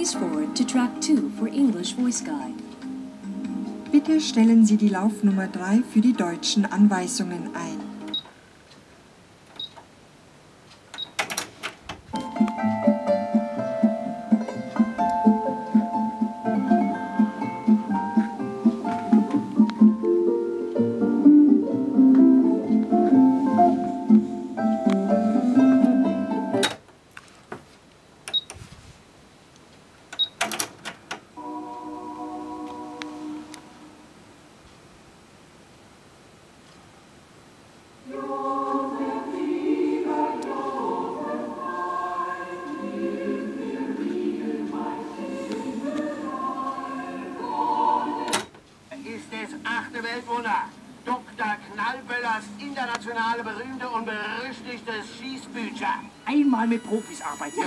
Please forward to track 2 for English voice guide. Bitte stellen Sie die Laufnummer 3 für die deutschen Anweisungen ein. Weltwunder. Dr. Knallböllers internationale berühmte und berüchtigte Schießbücher. Einmal mit Profis arbeiten.